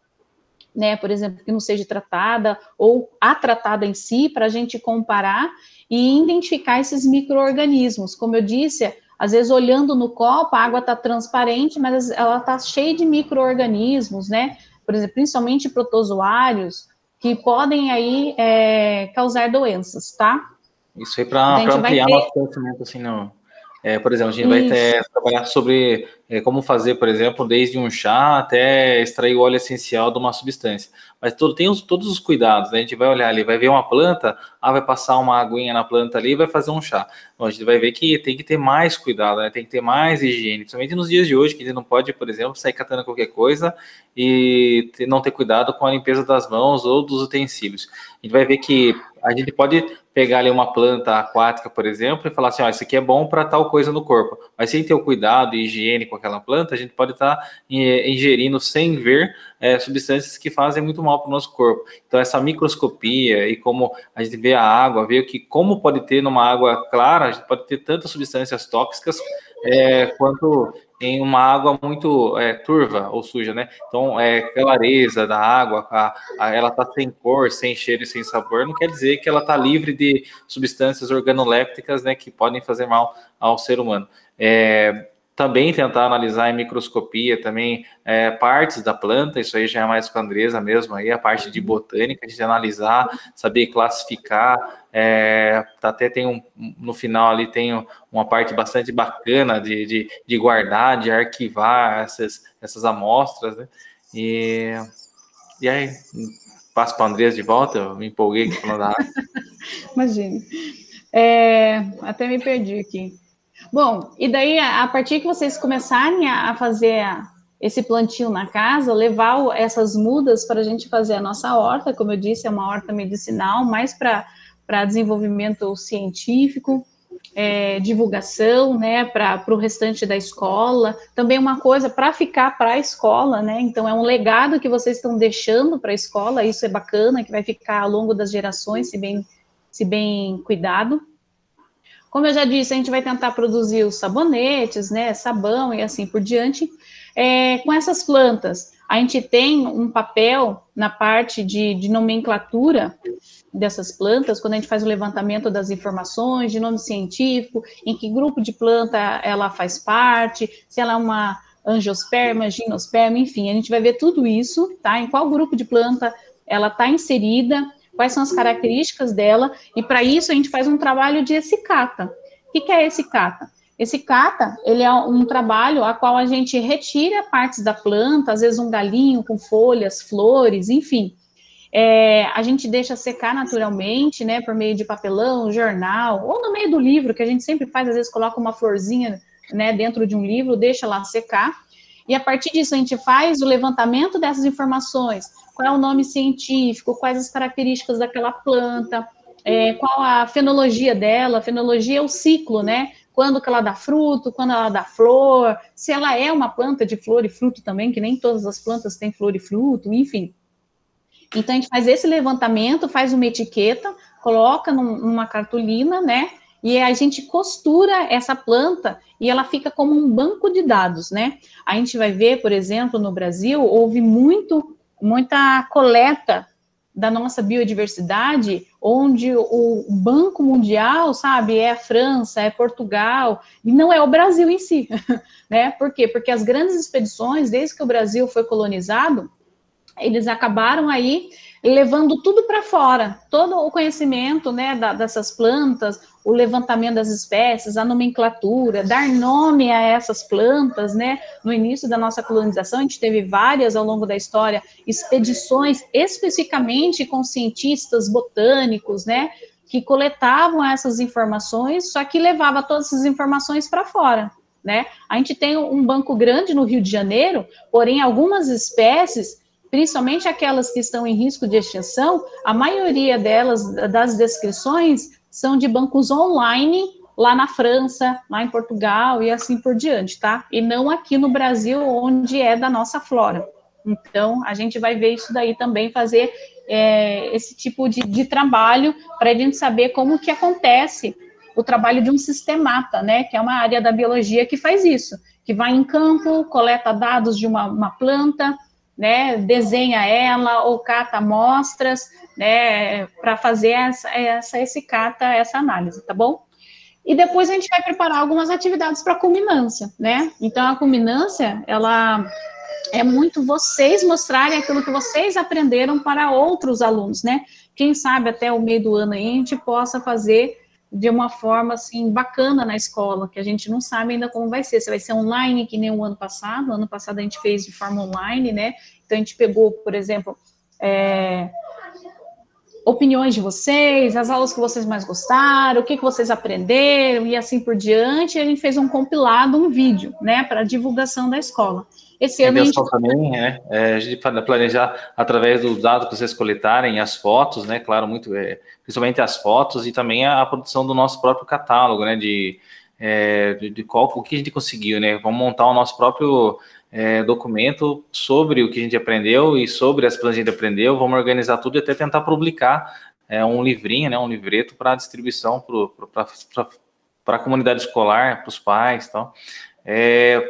né, por exemplo, que não seja tratada, ou a tratada em si, para a gente comparar e identificar esses micro-organismos. Como eu disse, às vezes olhando no copo, a água está transparente, mas ela está cheia de micro-organismos, né, por exemplo, principalmente protozoários, que podem aí é, causar doenças, tá? Isso aí para ampliar ter... nosso conhecimento, assim, não... É, por exemplo, a gente Isso. vai ter, trabalhar sobre é, como fazer, por exemplo, desde um chá até extrair o óleo essencial de uma substância. Mas todo, tem os, todos os cuidados, né? A gente vai olhar ali, vai ver uma planta, ah, vai passar uma aguinha na planta ali e vai fazer um chá. Então, a gente vai ver que tem que ter mais cuidado, né? Tem que ter mais higiene, principalmente nos dias de hoje, que a gente não pode, por exemplo, sair catando qualquer coisa e ter, não ter cuidado com a limpeza das mãos ou dos utensílios. A gente vai ver que a gente pode pegar ali uma planta aquática, por exemplo, e falar assim, ó, isso aqui é bom para tal coisa no corpo. Mas sem ter o cuidado e higiene com aquela planta, a gente pode estar tá ingerindo sem ver é, substâncias que fazem muito mal para o nosso corpo. Então, essa microscopia e como a gente vê a água, vê que como pode ter numa água clara, a gente pode ter tantas substâncias tóxicas é, quanto em uma água muito é, turva ou suja, né? Então, é, clareza da água, a, a, ela tá sem cor, sem cheiro e sem sabor, não quer dizer que ela tá livre de substâncias organolépticas, né, que podem fazer mal ao ser humano. É, também tentar analisar em microscopia também é, partes da planta, isso aí já é mais com a Andresa mesmo, aí a parte de botânica, a gente analisar, saber classificar, é, até tem um, no final ali tem uma parte bastante bacana de, de, de guardar, de arquivar essas, essas amostras, né? E, e aí, passo para a Andresa de volta, eu me empolguei aqui falando da Imagina. É, até me perdi aqui. Bom, e daí, a partir que vocês começarem a fazer esse plantio na casa, levar essas mudas para a gente fazer a nossa horta, como eu disse, é uma horta medicinal, mais para desenvolvimento científico, é, divulgação, né, para o restante da escola. Também uma coisa para ficar para a escola, né? Então é um legado que vocês estão deixando para a escola. Isso é bacana, que vai ficar ao longo das gerações, se bem, se bem cuidado. Como eu já disse, a gente vai tentar produzir os sabonetes, né, sabão e assim por diante. É, com essas plantas, a gente tem um papel na parte de, de, nomenclatura dessas plantas, quando a gente faz o levantamento das informações, de nome científico, em que grupo de planta ela faz parte, se ela é uma angiosperma, ginosperma, enfim, a gente vai ver tudo isso, tá? Em qual grupo de planta ela está inserida, quais são as características dela, e para isso a gente faz um trabalho de escicata. O que, que é escicata? Esse cata, ele é um trabalho a qual a gente retira partes da planta, às vezes um galinho com folhas, flores, enfim. É, a gente deixa secar naturalmente, né, por meio de papelão, jornal, ou no meio do livro, que a gente sempre faz, às vezes coloca uma florzinha, né, dentro de um livro, deixa lá secar, e a partir disso a gente faz o levantamento dessas informações, qual é o nome científico, quais as características daquela planta, é, qual a fenologia dela, a fenologia é o ciclo, né, quando que ela dá fruto, quando ela dá flor, se ela é uma planta de flor e fruto também, que nem todas as plantas têm flor e fruto, enfim. Então a gente faz esse levantamento, faz uma etiqueta, coloca num, numa cartolina, né? E a gente costura essa planta e ela fica como um banco de dados, né? A gente vai ver, por exemplo, no Brasil, houve muito, muita coleta da nossa biodiversidade, onde o Banco Mundial, sabe, é a França, é Portugal, e não é o Brasil em si, né? Por quê? Porque as grandes expedições, desde que o Brasil foi colonizado, eles acabaram aí levando tudo para fora, todo o conhecimento, né, da, dessas plantas, o levantamento das espécies, a nomenclatura, dar nome a essas plantas, né? No início da nossa colonização, a gente teve várias ao longo da história expedições especificamente com cientistas botânicos, né? Que coletavam essas informações, só que levava todas essas informações para fora. Né? A gente tem um banco grande no Rio de Janeiro, porém algumas espécies principalmente aquelas que estão em risco de extinção, a maioria delas, das descrições, são de bancos online, lá na França, lá em Portugal e assim por diante, tá? E não aqui no Brasil, onde é da nossa flora. Então, a gente vai ver isso daí também, fazer é, esse tipo de, de trabalho para a gente saber como que acontece o trabalho de um sistemata, né? Que é uma área da biologia que faz isso, que vai em campo, coleta dados de uma, uma planta, né, desenha ela ou cata amostras, né, para fazer essa, essa, esse cata, essa análise, tá bom? E depois a gente vai preparar algumas atividades para culminância, né? Então a culminância, ela é muito vocês mostrarem aquilo que vocês aprenderam para outros alunos, né? Quem sabe até o meio do ano aí a gente possa fazer de uma forma assim bacana na escola, que a gente não sabe ainda como vai ser. Se vai ser online que nem o ano passado. O ano passado a gente fez de forma online, né? Então a gente pegou, por exemplo, é, opiniões de vocês, as aulas que vocês mais gostaram, o que, que vocês aprenderam e assim por diante. E a gente fez um compilado, um vídeo, né, para divulgação da escola. Esse ano a gente... também, né? É, a gente planejar através do dado que vocês coletarem, as fotos, né? Claro, muito, é, principalmente as fotos e também a, a, produção do nosso próprio catálogo, né? De, é, de, de, qual o que a gente conseguiu, né? Vamos montar o nosso próprio é, documento sobre o que a gente aprendeu e sobre as plantas que a gente aprendeu. Vamos organizar tudo e até tentar publicar é, um livrinho, né? Um livreto para distribuição para a comunidade escolar, para os pais, tal. É,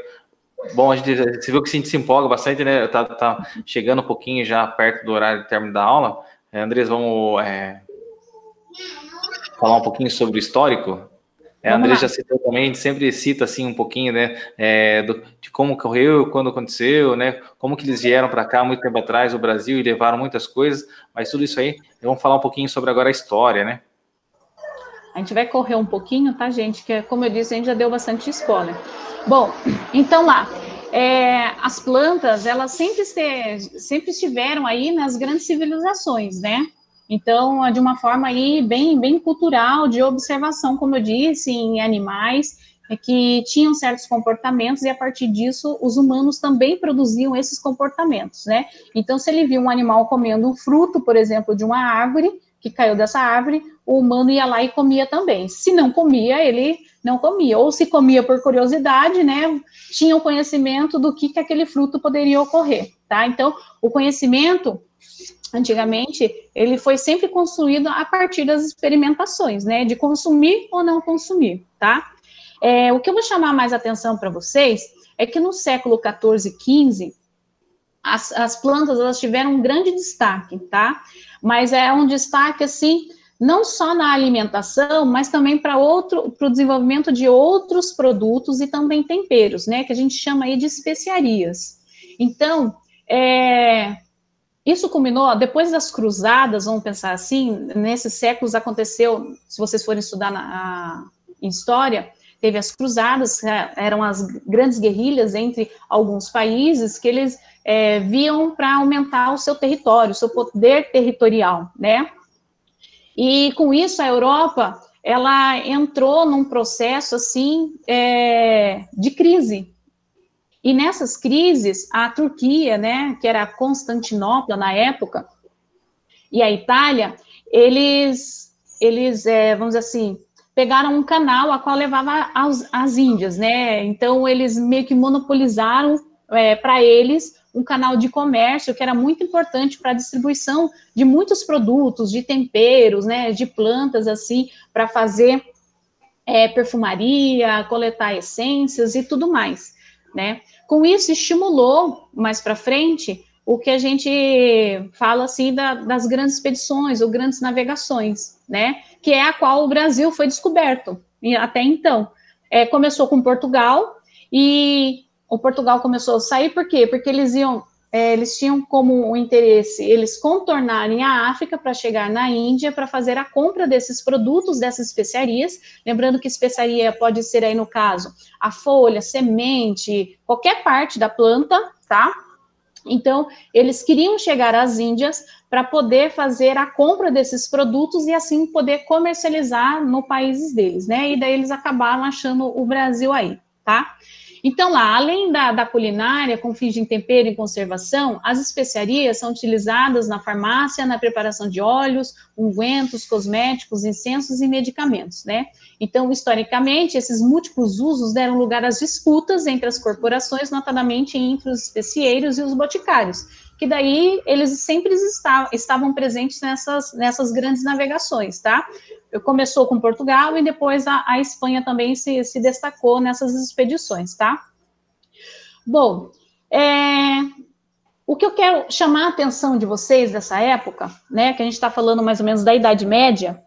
Bom, a gente, você viu que a gente se empolga bastante, né? Tá, tá chegando um pouquinho já perto do horário de término da aula. É, Andrés, vamos é, falar um pouquinho sobre o histórico. É, a André já citou também, a gente sempre cita assim um pouquinho, né, é, do, de como ocorreu, quando aconteceu, né, como que eles vieram para cá muito tempo atrás, o Brasil, e levaram muitas coisas, mas tudo isso aí, vamos falar um pouquinho sobre agora a história, né? A gente vai correr um pouquinho, tá, gente? Que, como eu disse, a gente já deu bastante spoiler. Bom, então lá, é, as plantas, elas sempre, sempre estiveram aí nas grandes civilizações, né? Então, de uma forma aí bem, bem cultural, de observação, como eu disse, em animais é que tinham certos comportamentos e a partir disso os humanos também produziam esses comportamentos, né? Então, se ele viu um animal comendo um fruto, por exemplo, de uma árvore que caiu dessa árvore, o humano ia lá e comia também. Se não comia, ele não comia. Ou se comia por curiosidade, né? Tinha o conhecimento do que, que aquele fruto poderia ocorrer, tá? Então, o conhecimento antigamente, ele foi sempre construído a partir das experimentações, né, de consumir ou não consumir, tá? É, o que eu vou chamar mais atenção para vocês é que no século 14 e 15, as, as plantas elas tiveram um grande destaque, tá? Mas é um destaque assim, não só na alimentação, mas também para outro, para o desenvolvimento de outros produtos e também temperos, né? Que a gente chama aí de especiarias. Então, é, isso culminou, depois das cruzadas, vamos pensar assim, nesses séculos aconteceu, se vocês forem estudar na, a, história, teve as cruzadas, eram as grandes guerrilhas entre alguns países que eles é, viam para aumentar o seu território, o seu poder territorial, né? E com isso a Europa ela entrou num processo assim é, de crise. E nessas crises, a Turquia, né, que era Constantinopla na época, e a Itália, eles, eles é, vamos dizer assim, pegaram um canal a qual levava as, as Índias, né? Então eles meio que monopolizaram é, para eles um canal de comércio que era muito importante para a distribuição de muitos produtos, de temperos, né? De plantas assim para fazer é, perfumaria, coletar essências e tudo mais, né? Com isso estimulou mais para frente o que a gente fala assim da, das grandes expedições ou grandes navegações, né? Que é a qual o Brasil foi descoberto até então. É, começou com Portugal e o Portugal começou a sair por quê? Porque eles iam, é, eles tinham como o interesse eles contornarem a África para chegar na Índia para fazer a compra desses produtos, dessas especiarias. Lembrando que especiaria pode ser aí no caso a folha, semente, qualquer parte da planta, tá? Então, eles queriam chegar às Índias para poder fazer a compra desses produtos e assim poder comercializar no países deles, né? E daí eles acabaram achando o Brasil aí, tá? Então, lá, além da, da culinária, com fins de tempero e conservação, as especiarias são utilizadas na farmácia, na preparação de óleos, ungüentos, cosméticos, incensos e medicamentos, né? Então, historicamente, esses múltiplos usos deram lugar às disputas entre as corporações, notadamente entre os especieiros e os boticários, que daí eles sempre estavam presentes nessas, nessas grandes navegações, tá? Começou com Portugal e depois a, a Espanha também se, se destacou nessas expedições, tá? Bom, é, o que eu quero chamar a atenção de vocês dessa época, né, que a gente está falando mais ou menos da Idade Média,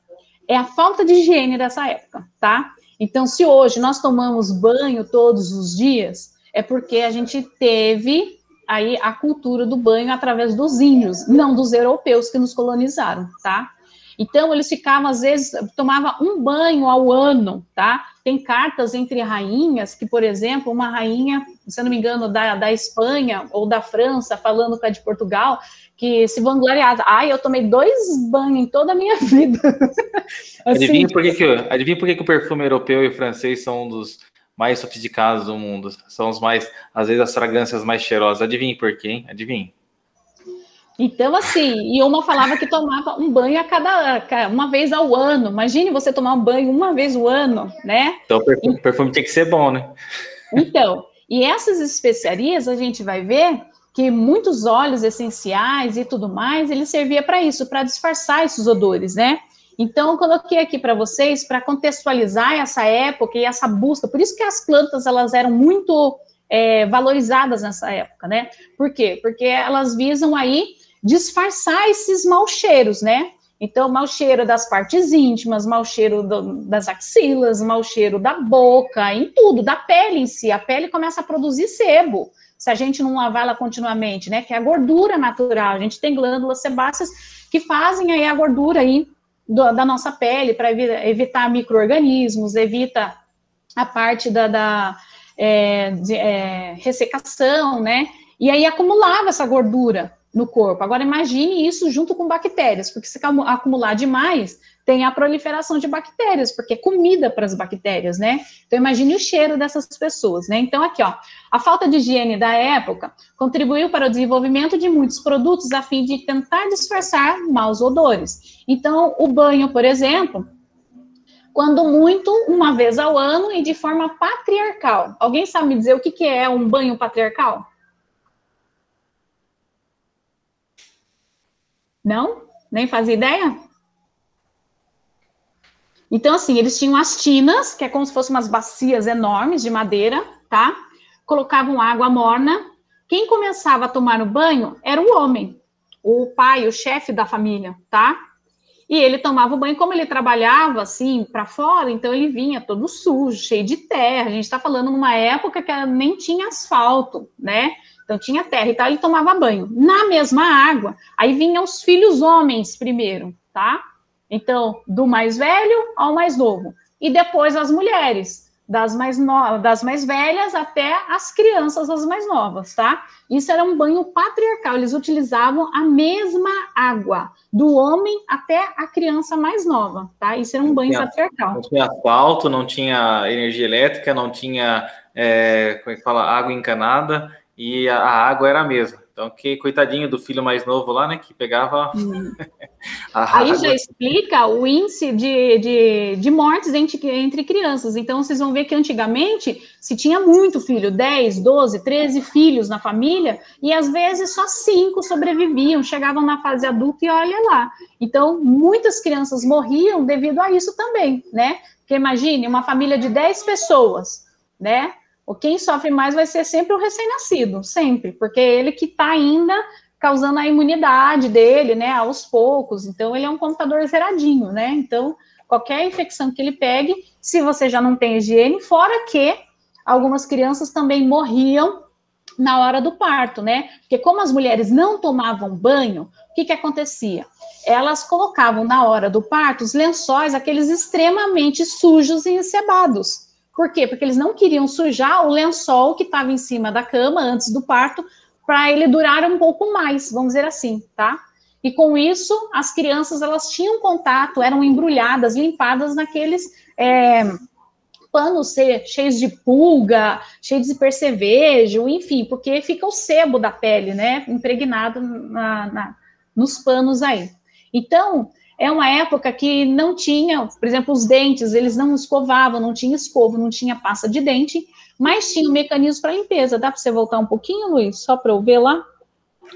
é a falta de higiene dessa época, tá? Então, se hoje nós tomamos banho todos os dias, é porque a gente teve aí a cultura do banho através dos índios, não dos europeus que nos colonizaram, tá? Então, eles ficavam, às vezes, tomava um banho ao ano, tá? Tem cartas entre rainhas, que, por exemplo, uma rainha, se não me engano, da, da Espanha ou da França, falando com a de Portugal, que se vangloriava. Ai, eu tomei dois banhos em toda a minha vida. assim, adivinha, por que, que, adivinha por que, que o perfume europeu e o francês são um dos mais sofisticados do mundo. São os mais, às vezes, as fragrâncias mais cheirosas. Adivinhe por quê, hein? Adivinhe. Então, assim, e uma falava que tomava um banho a cada uma vez ao ano. Imagine você tomar um banho uma vez ao ano, né? Então, o perfume, perfume tem que ser bom, né? Então, e essas especiarias a gente vai ver que muitos óleos essenciais e tudo mais, ele servia para isso, para disfarçar esses odores, né? Então, coloquei aqui para vocês, para contextualizar essa época e essa busca. Por isso que as plantas, elas eram muito é, valorizadas nessa época, né? Por quê? Porque elas visam aí disfarçar esses maus cheiros, né? Então, mau cheiro das partes íntimas, mau cheiro do, das axilas, mau cheiro da boca, em tudo, da pele em si. A pele começa a produzir sebo, se a gente não lavar ela continuamente, né? Que é a gordura natural. A gente tem glândulas sebáceas que fazem aí a gordura aí do, da nossa pele para evitar micro-organismos, evita a parte da, da é, de, é, ressecação, né? E aí acumulava essa gordura, no corpo. Agora imagine isso junto com bactérias, porque se acumular demais, tem a proliferação de bactérias, porque é comida para as bactérias, né? Então imagine o cheiro dessas pessoas, né? Então aqui, ó, a falta de higiene da época contribuiu para o desenvolvimento de muitos produtos a fim de tentar disfarçar maus odores. Então, o banho, por exemplo, quando muito, uma vez ao ano e de forma patriarcal. Alguém sabe me dizer o que, que é um banho patriarcal? Não? Nem fazia ideia? Então, assim, eles tinham as tinas, que é como se fossem umas bacias enormes de madeira, tá? Colocavam água morna. Quem começava a tomar o banho era o homem, o pai, o chefe da família, tá? E ele tomava o banho, como ele trabalhava assim para fora, então ele vinha todo sujo, cheio de terra. A gente está falando numa época que nem tinha asfalto, né? Então tinha terra e tal, ele tomava banho. Na mesma água, aí vinham os filhos homens primeiro, tá? Então, do mais velho ao mais novo. E depois as mulheres, das mais, no... das mais velhas até as crianças, as mais novas, tá? Isso era um banho patriarcal, eles utilizavam a mesma água, do homem até a criança mais nova, tá? Isso era um banho tinha, patriarcal. Não tinha asfalto, não tinha energia elétrica, não tinha, é, como é que fala, água encanada, e a, água era a mesma. Então, que coitadinho do filho mais novo lá, né, que pegava. Hum. Aí já explica o índice de, de, de mortes entre, entre crianças. Então, vocês vão ver que antigamente se tinha muito filho 10, 12, 13 filhos na família, e às vezes só cinco sobreviviam, chegavam na fase adulta e olha lá. Então, muitas crianças morriam devido a isso também, né? Porque imagine uma família de 10 pessoas, né? O quem sofre mais vai ser sempre o recém-nascido, sempre, porque é ele que está ainda causando a imunidade dele, né, aos poucos. Então, ele é um computador zeradinho, né? Então, qualquer infecção que ele pegue, se você já não tem higiene, fora que algumas crianças também morriam na hora do parto, né? Porque como as mulheres não tomavam banho, o que que acontecia? Elas colocavam na hora do parto os lençóis, aqueles extremamente sujos e encebados. Por quê? Porque eles não queriam sujar o lençol que estava em cima da cama antes do parto, para ele durar um pouco mais, vamos dizer assim, tá? E com isso, as crianças elas tinham contato, eram embrulhadas, limpadas naqueles é, panos cheios de pulga, cheios de percevejo, enfim, porque fica o sebo da pele, né, impregnado na, na, nos panos aí. Então, é uma época que não tinha, por exemplo, os dentes, eles não escovavam, não tinha escova, não tinha pasta de dente, mas tinha um mecanismo para limpeza. Dá para você voltar um pouquinho, Luiz, só para eu ver lá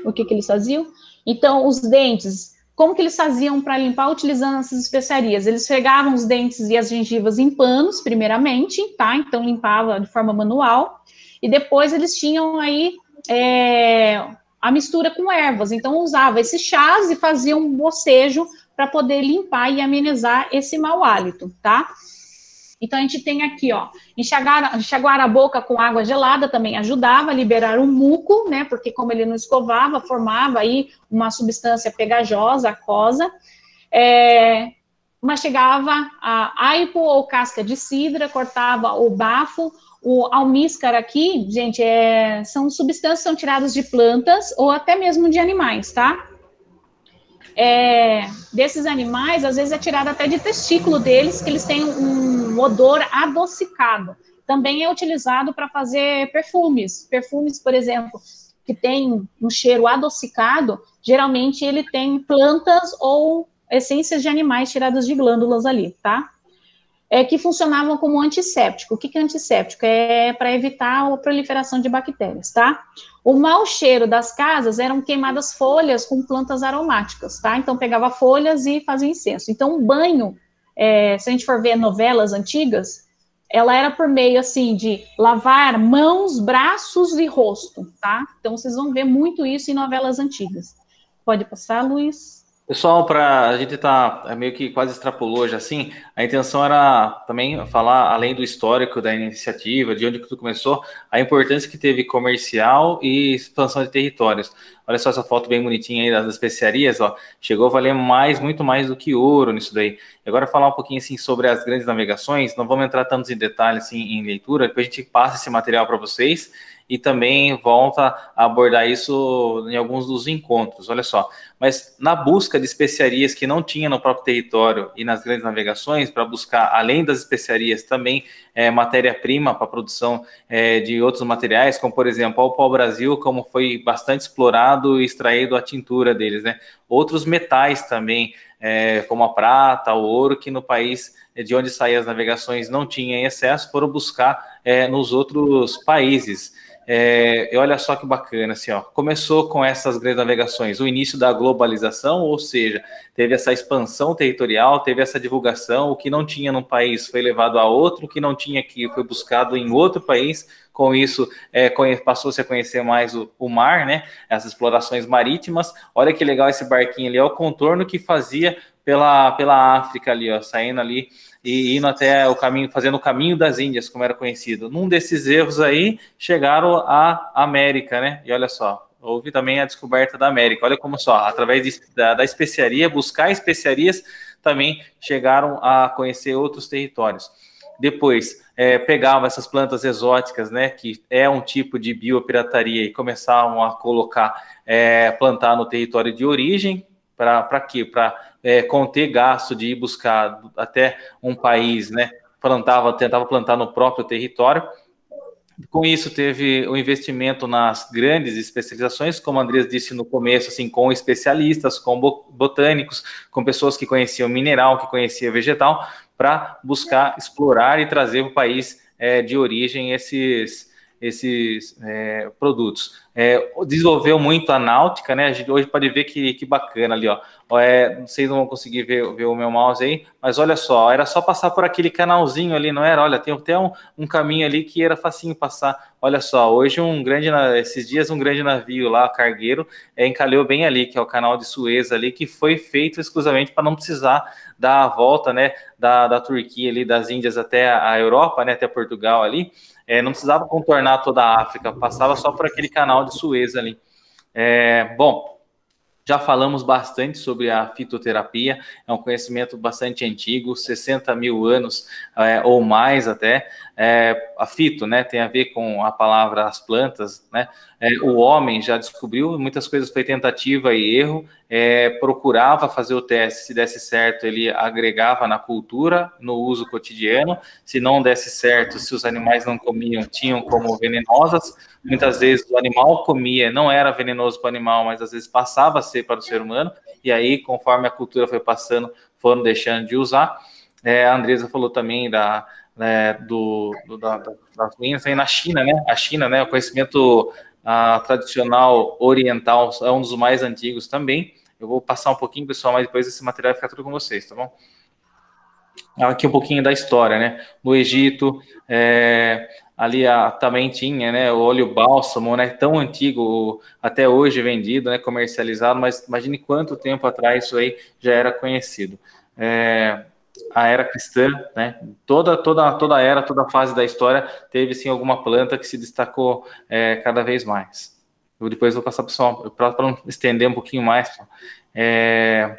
o que, que eles faziam? Então, os dentes, como que eles faziam para limpar utilizando essas especiarias? Eles pegavam os dentes e as gengivas em panos, primeiramente, tá? Então, limpava de forma manual, e depois eles tinham aí é, a mistura com ervas. Então, usava esses chás e fazia um bocejo para poder limpar e amenizar esse mau hálito, tá? Então, a gente tem aqui, ó, enxagar, enxaguar a boca com água gelada também ajudava a liberar o muco, né? Porque como ele não escovava, formava aí uma substância pegajosa, aquosa. É, mastigava a aipo ou casca de cidra, cortava o bafo, o almíscar aqui, gente, é, são substâncias que são tiradas de plantas ou até mesmo de animais, tá? É, desses animais, às vezes é tirado até de testículo deles, que eles têm um odor adocicado. Também é utilizado para fazer perfumes. Perfumes, por exemplo, que tem um cheiro adocicado, geralmente ele tem plantas ou essências de animais tiradas de glândulas ali, tá? É que funcionavam como antisséptico. O que é antisséptico? É para evitar a proliferação de bactérias, tá? O mau cheiro das casas eram queimadas folhas com plantas aromáticas, tá? Então pegava folhas e fazia incenso. Então o banho, é, se a gente for ver novelas antigas, ela era por meio assim de lavar mãos, braços e rosto, tá? Então vocês vão ver muito isso em novelas antigas. Pode passar, Luiz? Pessoal, para a gente tá é meio que quase extrapolou já assim, a intenção era também falar, além do histórico da iniciativa, de onde tudo começou, a importância que teve comercial e expansão de territórios. Olha só essa foto bem bonitinha aí das especiarias, ó. Chegou a valer mais, muito mais do que ouro nisso daí. E agora falar um pouquinho assim sobre as grandes navegações, não vamos entrar tantos em detalhes assim em leitura, depois a gente passa esse material para vocês e também volta a abordar isso em alguns dos encontros. Olha só, mas na busca de especiarias que não tinha no próprio território e nas grandes navegações, para buscar, além das especiarias, também é, matéria-prima para produção é, de outros materiais, como por exemplo o pau-brasil, como foi bastante explorado e extraído a tintura deles, né? Outros metais também, é, como a prata, o ouro, que no país de onde saíam as navegações não tinha em excesso, foram buscar nos outros países. É, e olha só que bacana, assim, ó, começou com essas grandes navegações, o início da globalização, ou seja, teve essa expansão territorial, teve essa divulgação, o que não tinha num país foi levado a outro, o que não tinha aqui foi buscado em outro país, com isso é, passou-se a conhecer mais o, o, mar, né, as explorações marítimas, olha que legal esse barquinho ali, é o contorno que fazia pela, pela África ali, ó, saindo ali e indo até o caminho, fazendo o caminho das Índias, como era conhecido. Num desses erros aí, chegaram à América, né? E olha só, houve também a descoberta da América. Olha como só, através de, da, da especiaria, buscar especiarias, também chegaram a conhecer outros territórios. Depois, é, pegavam essas plantas exóticas, né, que é um tipo de biopirataria, e começavam a colocar, é, plantar no território de origem, para quê? Para é, conter gasto de ir buscar até um país, né? Plantava, tentava plantar no próprio território. Com isso, teve o investimento nas grandes especializações, como a Andrés disse no começo, assim, com especialistas, com botânicos, com pessoas que conheciam mineral, que conheciam vegetal, para buscar explorar e trazer para o país é, de origem esses, esses é, produtos. É, desenvolveu muito a náutica, né? A gente hoje pode ver que, que bacana ali, ó. É, vocês não vão conseguir ver, ver o meu mouse aí, mas olha só, era só passar por aquele canalzinho ali, não era? Olha, tem até um, um caminho ali que era facinho passar. Olha só, hoje um grande, esses dias um grande navio lá, cargueiro, é, encalhou bem ali, que é o canal de Suez ali, que foi feito exclusivamente para não precisar dar a volta, né, da, da Turquia ali, das Índias até a Europa, né, até Portugal ali, é, não precisava contornar toda a África, passava só por aquele canal de Suez ali. É, bom, já falamos bastante sobre a fitoterapia, é um conhecimento bastante antigo, 60 mil anos é, ou mais até. É, a fito, né, tem a ver com a palavra as plantas, né? É, o homem já descobriu muitas coisas foi tentativa e erro, é, procurava fazer o teste, se desse certo, ele agregava na cultura, no uso cotidiano, se não desse certo, se os animais não comiam, tinham como venenosas, muitas vezes o animal comia, não era venenoso para o animal, mas às vezes passava a ser para o ser humano, e aí, conforme a cultura foi passando, foram deixando de usar. É, a Andresa falou também da, né, do, do, da, das ruínas aí na China, né? A China, né? O conhecimento a, tradicional oriental é um dos mais antigos também. Eu vou passar um pouquinho, pessoal, mas depois esse material vai ficar tudo com vocês, tá bom? Aqui um pouquinho da história, né? No Egito, é, ali a, também tinha, né? O óleo bálsamo, né? Tão antigo, até hoje vendido, né? Comercializado, mas imagine quanto tempo atrás isso aí já era conhecido. É, a era cristã, né? Toda, toda, toda a era, toda a fase da história teve sim alguma planta que se destacou é, cada vez mais. Eu depois vou passar para para não estender um pouquinho mais. É,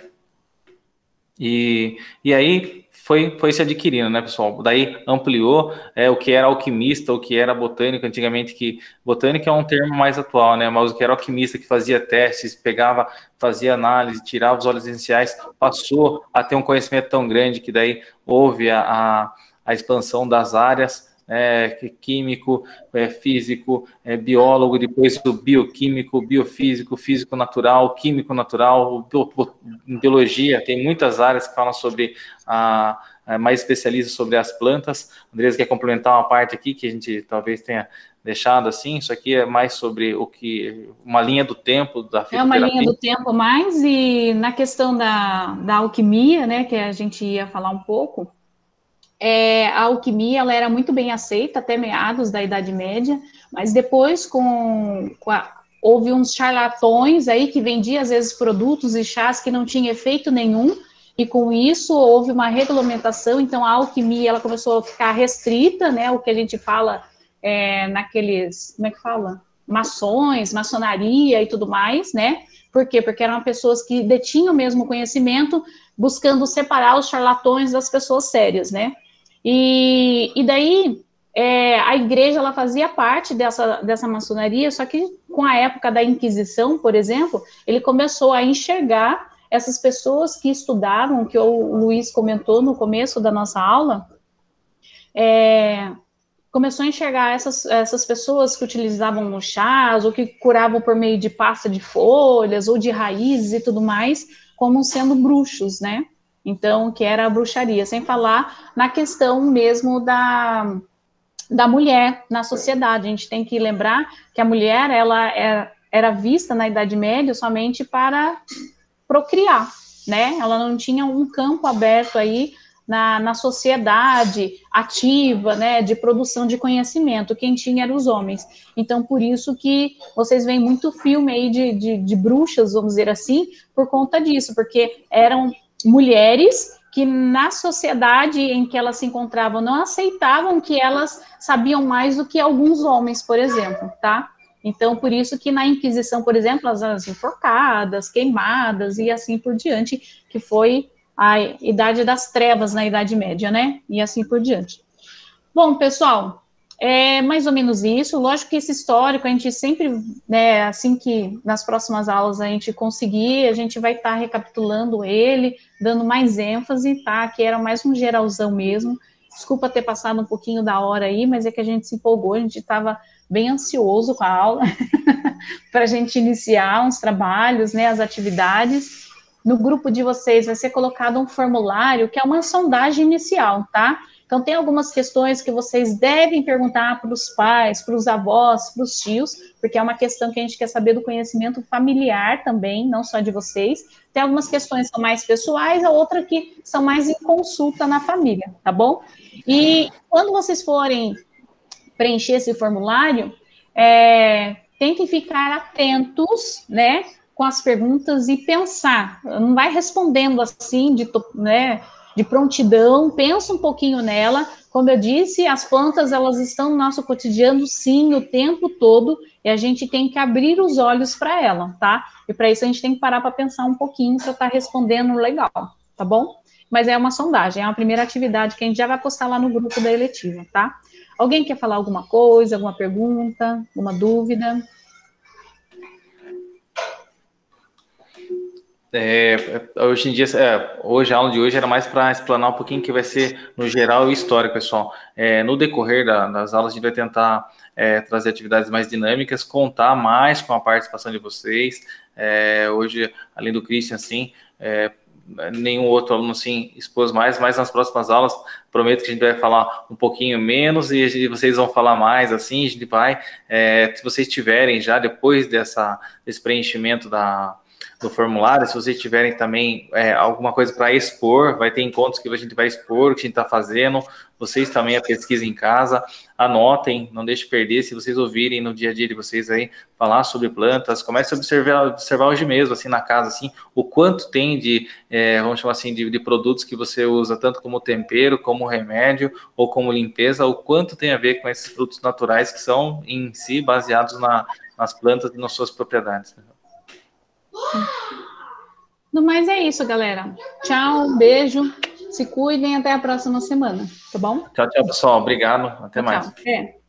e, e aí foi, foi se adquirindo, né, pessoal? Daí ampliou é, o que era alquimista, o que era botânico, antigamente que botânica é um termo mais atual, né? Mas o que era alquimista que fazia testes, pegava, fazia análise, tirava os óleos essenciais, passou a ter um conhecimento tão grande que daí houve a, a, a expansão das áreas é, químico, é, físico, é, biólogo, depois o bioquímico, biofísico, físico natural, químico natural, biologia, tem muitas áreas que falam sobre a, a mais especialistas sobre as plantas. Andrés quer complementar uma parte aqui que a gente talvez tenha deixado assim. Isso aqui é mais sobre o que uma linha do tempo da É uma linha do tempo mais e na questão da, da alquimia, né, que a gente ia falar um pouco é, a alquimia ela era muito bem aceita até meados da Idade Média, mas depois com, com a, houve uns charlatões aí que vendiam às vezes produtos e chás que não tinham efeito nenhum, e com isso houve uma regulamentação, então a alquimia ela começou a ficar restrita, né, o que a gente fala é, naqueles, como é que fala? maçons, maçonaria e tudo mais, né? Por quê? Porque eram pessoas que detinham o mesmo conhecimento, buscando separar os charlatões das pessoas sérias, né? E, e daí é, a igreja ela fazia parte dessa, dessa maçonaria, só que com a época da Inquisição, por exemplo, ele começou a enxergar essas pessoas que estudaram, que o Luiz comentou no começo da nossa aula, é, começou a enxergar essas, essas pessoas que utilizavam chás, ou que curavam por meio de pasta de folhas, ou de raízes e tudo mais, como sendo bruxos, né? Então, que era a bruxaria, sem falar na questão mesmo da, da mulher na sociedade. A gente tem que lembrar que a mulher, ela era, é, era vista na Idade Média somente para procriar, né? Ela não tinha um campo aberto aí na, na sociedade ativa, né, de produção de conhecimento. Quem tinha eram os homens. Então, por isso que vocês veem muito filme aí de, de, de bruxas, vamos dizer assim, por conta disso, porque eram mulheres que na sociedade em que elas se encontravam não aceitavam que elas sabiam mais do que alguns homens, por exemplo, tá? Então, por isso que na Inquisição, por exemplo, as, as enforcadas, queimadas e assim por diante, que foi a Idade das Trevas na Idade Média, né? E assim por diante. Bom, pessoal, é mais ou menos isso. Lógico que esse histórico a gente sempre, né, assim que nas próximas aulas a gente conseguir, a gente vai estar tá recapitulando ele, dando mais ênfase, tá? Que era mais um geralzão mesmo. Desculpa ter passado um pouquinho da hora aí, mas é que a gente se empolgou, a gente estava bem ansioso com a aula para a gente iniciar uns trabalhos, né, as atividades no grupo de vocês vai ser colocado um formulário que é uma sondagem inicial, tá? Então, tem algumas questões que vocês devem perguntar para os pais, para os avós, para os tios, porque é uma questão que a gente quer saber do conhecimento familiar também, não só de vocês. Tem algumas questões que são mais pessoais, a outra que são mais em consulta na família, tá bom? E quando vocês forem preencher esse formulário, é, tentem ficar atentos, né? com as perguntas e pensar. Não vai respondendo assim de, né, de prontidão, pensa um pouquinho nela. Como eu disse, as plantas elas estão no nosso cotidiano sim o tempo todo e a gente tem que abrir os olhos para ela, tá? E para isso a gente tem que parar para pensar um pouquinho para estar tá respondendo legal, tá bom? Mas é uma sondagem, é uma primeira atividade que a gente já vai postar lá no grupo da eletiva, tá? Alguém quer falar alguma coisa, alguma pergunta, alguma dúvida? É, hoje em dia, é, hoje a aula de hoje era mais para explanar um pouquinho que vai ser no geral e histórico, pessoal. É, no decorrer da, das aulas, a gente vai tentar é, trazer atividades mais dinâmicas, contar mais com a participação de vocês. É, hoje, além do Christian, assim, é, nenhum outro aluno assim expôs mais, mas nas próximas aulas prometo que a gente vai falar um pouquinho menos e gente, vocês vão falar mais assim, a gente vai, é, se vocês tiverem já depois dessa, desse preenchimento da, do formulário, se vocês tiverem também é, alguma coisa para expor, vai ter encontros que a gente vai expor, o que a gente está fazendo, vocês também a pesquisa em casa, anotem, não deixe perder, se vocês ouvirem no dia a dia de vocês aí falar sobre plantas, comece a observar, observar hoje mesmo, assim, na casa, assim, o quanto tem de, é, vamos chamar assim, de, de, produtos que você usa, tanto como tempero, como remédio, ou como limpeza, o quanto tem a ver com esses produtos naturais que são, em si, baseados na, nas plantas e nas suas propriedades. No mais é isso, galera. Tchau, um beijo. Se cuidem até a próxima semana, tá bom? Tchau, tchau, pessoal. Obrigado. Até tchau, mais. Tchau. É.